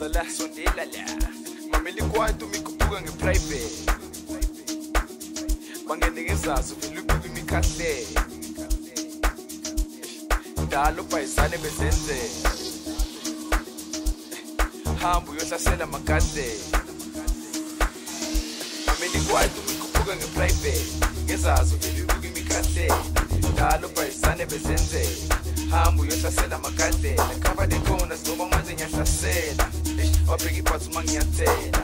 ulala mameli kwaito mikhuphuka ngeprivate. Bangene ngezazo vele ubuka imikhahlelo dala ubhayisane bezenzela hamba uyohlasela amagadlela mameli kwaito mikhuphuka ngeprivate. Ngezazo vele ubuka imikhahlelo dala ubhayisane bezenzela hamba uyohlasela amagadlela khava lekhona singoba manje ngiyahlasela wabheka iphathi uma ngiyathela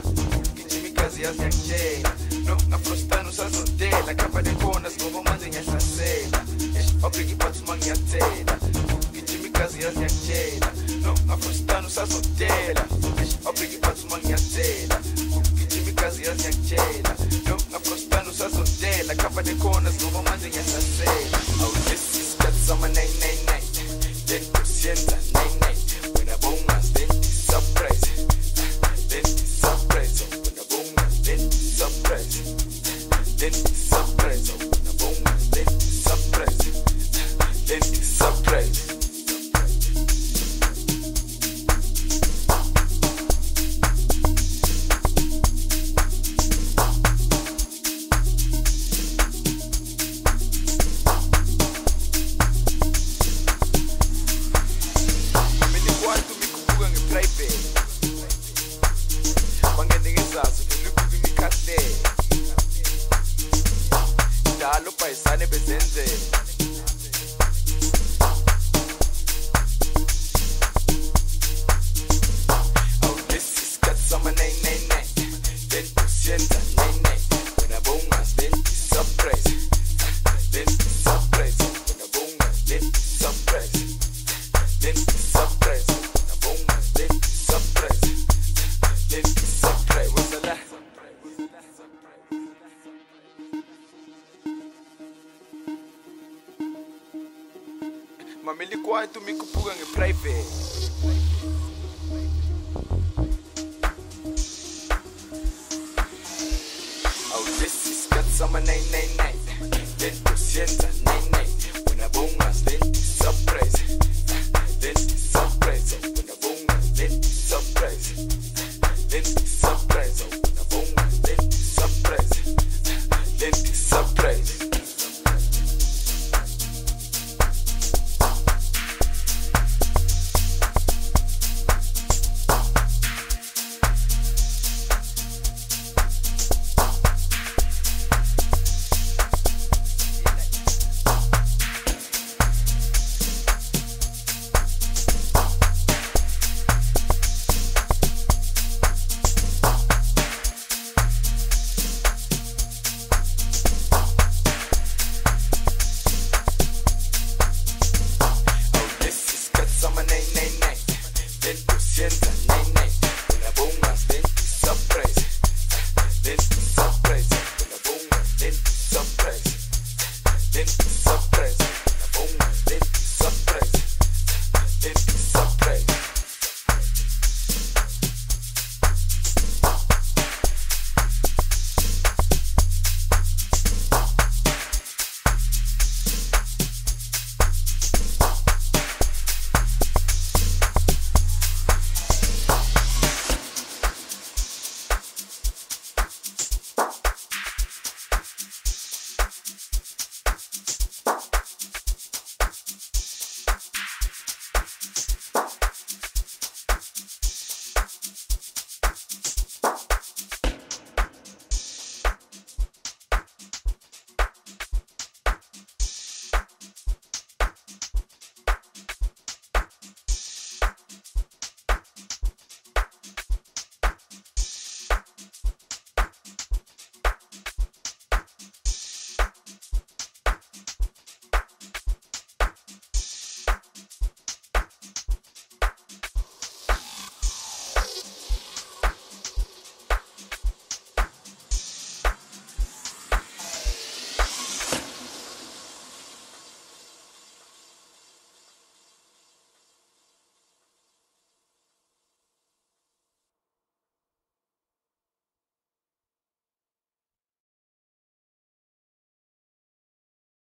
gijima igazi yazi ngiyakutshela no ngafrostani usazodela khava lekhona singoba manje ngiyahlasela wabheka iphathi uma ngiyathela gijima igazi yazi ngiyakutshela no ngafrostani usazodela wabheka iphathi ubhayisane mama ilikuwahi tu mikupuga nge private Summer 999, then to Sienza 99. When I bongas, then surprise, then surprise. When I then surprise, then surprise. this